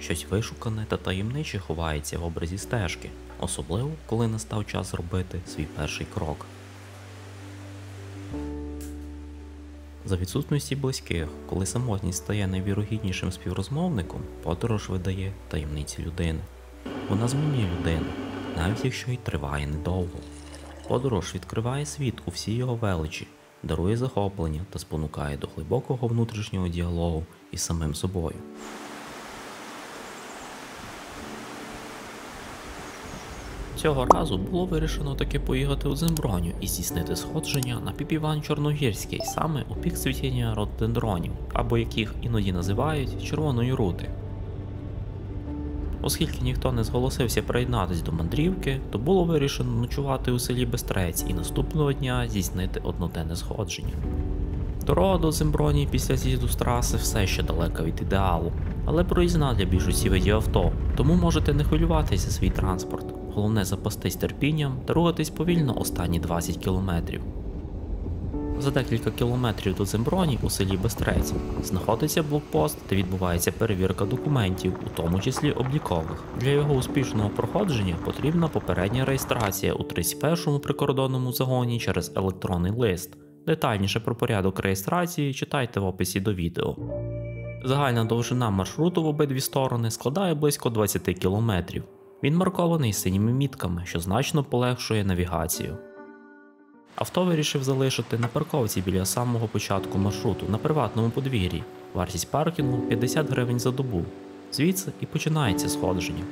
Щось вишукане та таємниче ховається в образі стежки, особливо коли настав час зробити свій перший крок. За відсутності близьких, коли самотність стає найвірогіднішим співрозмовником, подорож видає таємниці людини. Вона змінює людину, навіть якщо й триває недовго. Подорож відкриває світ у всій його величі, дарує захоплення та спонукає до глибокого внутрішнього діалогу із самим собою. Цього разу було вирішено таки поїхати у Земброню і здійснити сходження на Піпіван Чорногірський, саме у пік цвітіння роддендронів, або яких іноді називають червоної рути. Оскільки ніхто не зголосився приєднатись до мандрівки, то було вирішено ночувати у селі Бестрець і наступного дня здійснити одноденне сходження. Дорога до Земброні після з'їзду з траси все ще далека від ідеалу, але проїзна для більшості видів авто, тому можете не хвилюватися за свій транспорт. Головне запастись терпінням та рухатись повільно останні 20 кілометрів. За декілька кілометрів до Земброні у селі Бестрець знаходиться блокпост, де відбувається перевірка документів, у тому числі облікових. Для його успішного проходження потрібна попередня реєстрація у 31-му прикордонному загоні через електронний лист. Детальніше про порядок реєстрації читайте в описі до відео. Загальна довжина маршруту в обидві сторони складає близько 20 кілометрів. Він маркований синіми мітками, що значно полегшує навігацію. Авто вирішив залишити на парковці біля самого початку маршруту на приватному подвір'ї. Вартість паркінгу 50 гривень за добу. Звідси і починається сходження.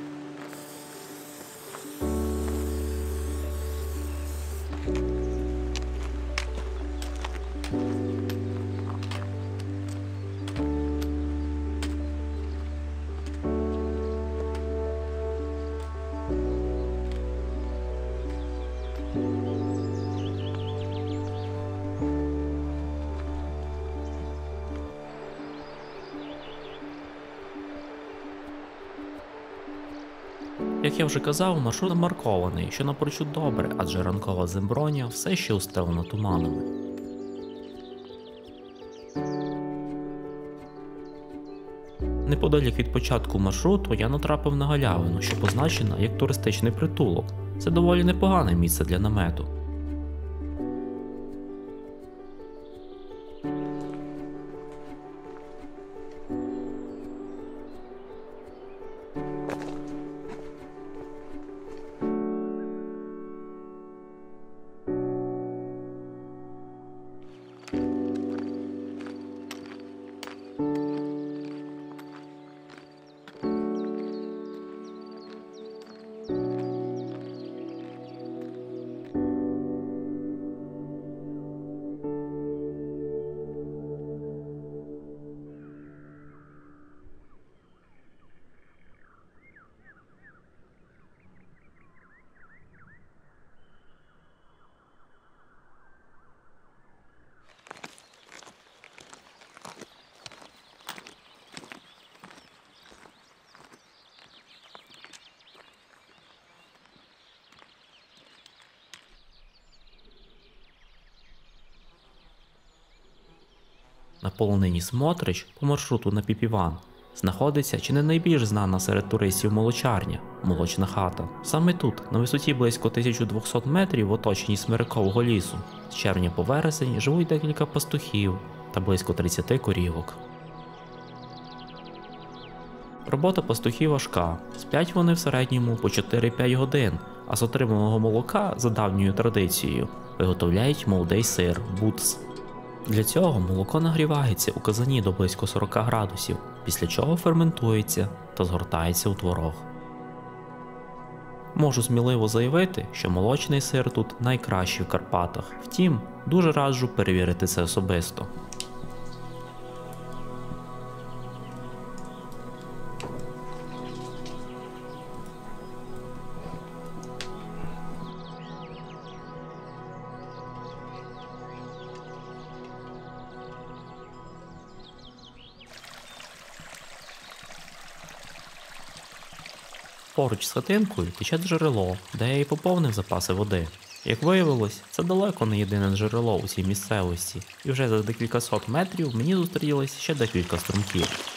Як я вже казав, маршрут маркований, що напрочуд добре, адже ранкова земброня все ще устелена туманами. Неподалік від початку маршруту я натрапив на галявину, що позначена як туристичний притулок. Це доволі непогане місце для намету. На полонині Смотрич по маршруту на Піпіван знаходиться чи не найбільш знана серед туристів молочарня молочна хата. Саме тут, на висоті близько 1200 метрів в оточенні смирикового лісу, з червня по вересень живуть декілька пастухів та близько 30 корівок. Робота пастухів важка. Сплять вони в середньому по 4-5 годин, а з отриманого молока за давньою традицією виготовляють молодий сир бутс. Для цього молоко нагрівається у казані до близько 40 градусів, після чого ферментується та згортається у творог. Можу сміливо заявити, що молочний сир тут найкращий в Карпатах. Втім, дуже раджу перевірити це особисто. Поруч з хатинкою тече джерело, де я і поповнив запаси води. Як виявилось, це далеко не єдине джерело у цій місцевості, і вже за декілька сот метрів мені зустрілись ще декілька струмків.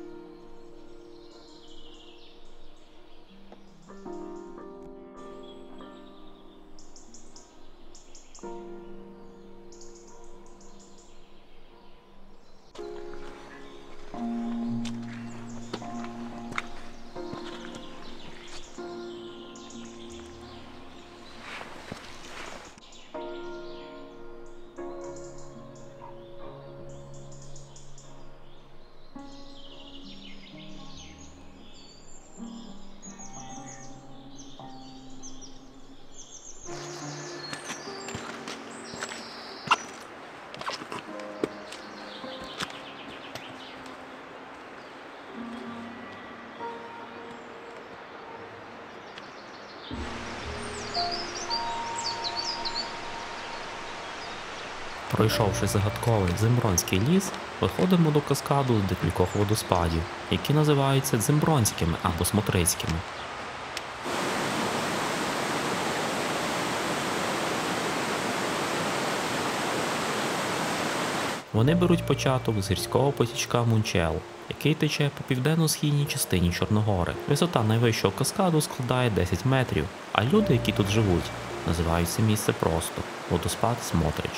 Пройшовши загадковий Дзимбронський ліс, виходимо до каскаду з декількох водоспадів, які називаються дзимбронськими або смотрицькими. Вони беруть початок з гірського потічка Мунчел, який тече по південно-східній частині Чорногори. Висота найвищого каскаду складає 10 метрів, а люди, які тут живуть, називають це місце просто водоспад Смотрич.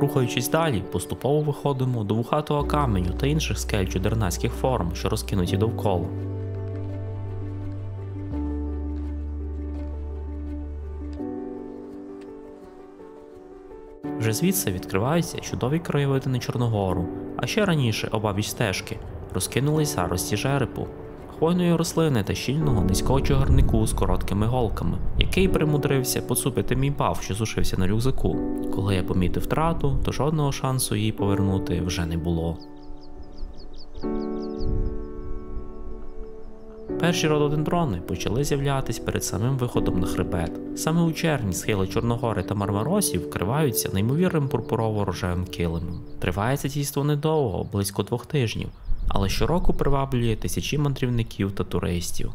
Рухаючись далі, поступово виходимо до вухатого каменю та інших скель чудернацьких форм, що розкинуті довкола. Вже звідси відкриваються чудові краєвиди на Чорногору, а ще раніше обабіч стежки розкинулись зарості жерепу, хвойної рослини та щільного низького чагарнику з короткими голками, який примудрився поцупити мій пав, що сушився на рюкзаку. Коли я помітив втрату, то жодного шансу її повернути вже не було. Перші рододендрони почали з'являтись перед самим виходом на хребет. Саме у червні схили Чорногори та Мармаросів вкриваються неймовірним пурпурово-рожевим килимом. Триває це дійство недовго, близько двох тижнів, але щороку приваблює тисячі мандрівників та туристів.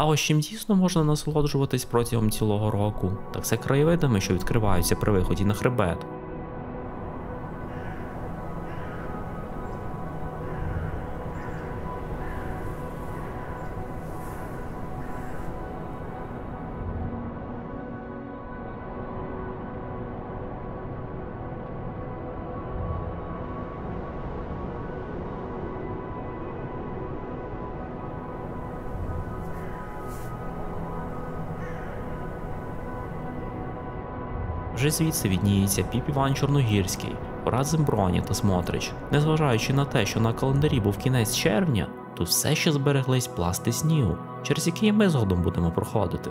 А ось чим дійсно можна насолоджуватись протягом цілого року, так це краєвидами, що відкриваються при виході на хребет. Вже звідси відніється піп Іван Чорногірський, поразим Земброні та Смотрич. Незважаючи на те, що на календарі був кінець червня, тут все ще збереглись пласти снігу, через який ми згодом будемо проходити.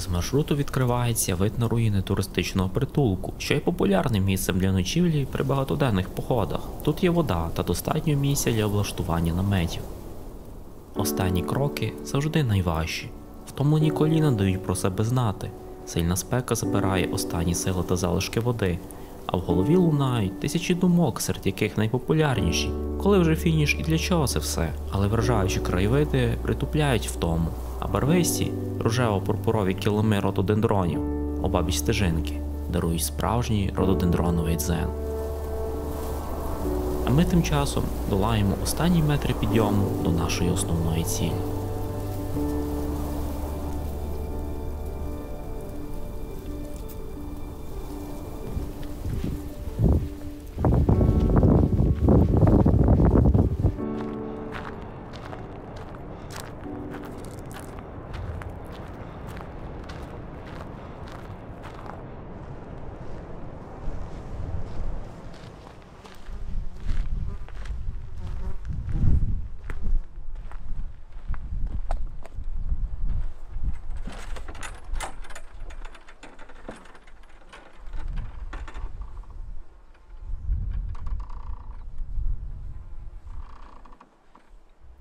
З маршруту відкривається вид на руїни туристичного притулку, що є популярним місцем для ночівлі при багатоденних походах. Тут є вода та достатньо місця для облаштування наметів. Останні кроки завжди найважчі. Втомлені коліна дають про себе знати. Сильна спека забирає останні сили та залишки води, а в голові лунають тисячі думок, серед яких найпопулярніші. Коли вже фініш і для чого це все? Але вражаючі краєвиди притупляють в тому, а барвисті рожево-пурпурові кіломи рододендронів, обабіч стежинки, дарують справжній рододендроновий дзен. А ми тим часом долаємо останні метри підйому до нашої основної цілі.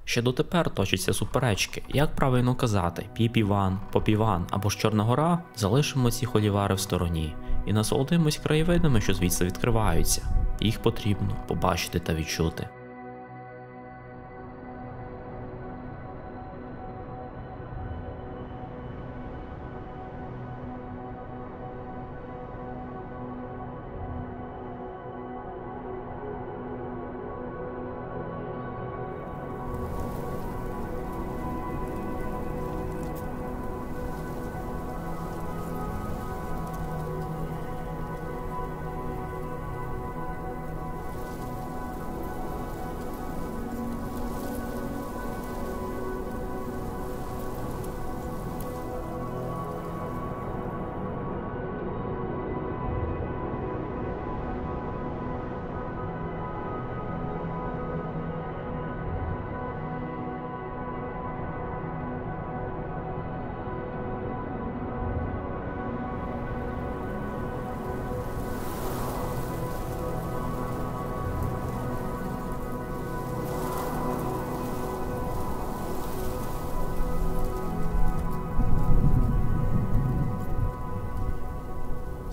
Ще дотепер точаться суперечки, як правильно казати, піп-іван, поп-іван або ж Чорна гора, залишимо ці холівари в стороні і насолодимось краєвидами, що звідси відкриваються. Їх потрібно побачити та відчути.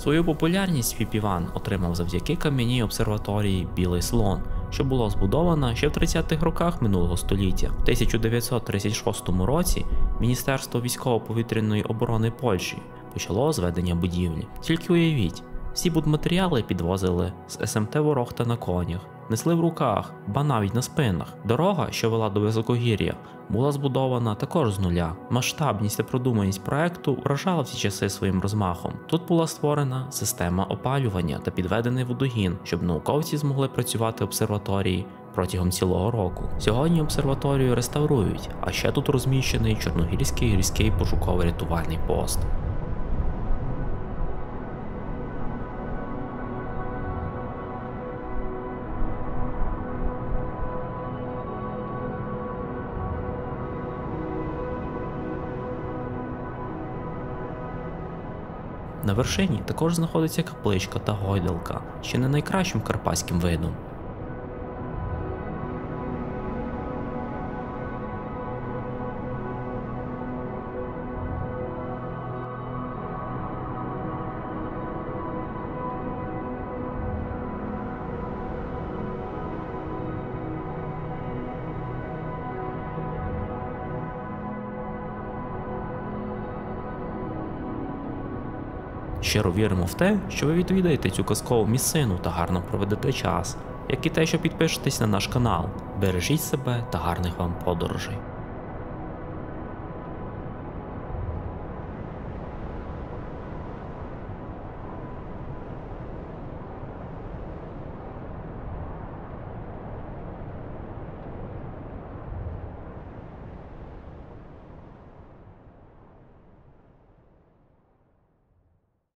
Свою популярність Фіпіван отримав завдяки кам'яній обсерваторії Білий Слон, що була збудована ще в 30-х роках минулого століття. В 1936 році Міністерство військово-повітряної оборони Польщі почало зведення будівлі. Тільки уявіть, всі будматеріали підвозили з СМТ Ворохта на конях, несли в руках, ба навіть на спинах. Дорога, що вела до високогір'я, була збудована також з нуля. Масштабність та продуманість проекту вражала в ці часи своїм розмахом. Тут була створена система опалювання та підведений водогін, щоб науковці змогли працювати в обсерваторії. Протягом цілого року сьогодні обсерваторію реставрують, а ще тут розміщений Чорногірський гірський пошуково-рятувальний пост. На вершині також знаходиться капличка та гойдалка, ще не найкращим карпатським видом. Щиро віримо в те, що ви відвідаєте цю казкову місцину та гарно проведете час, як і те, що підпишетесь на наш канал. Бережіть себе та гарних вам подорожей.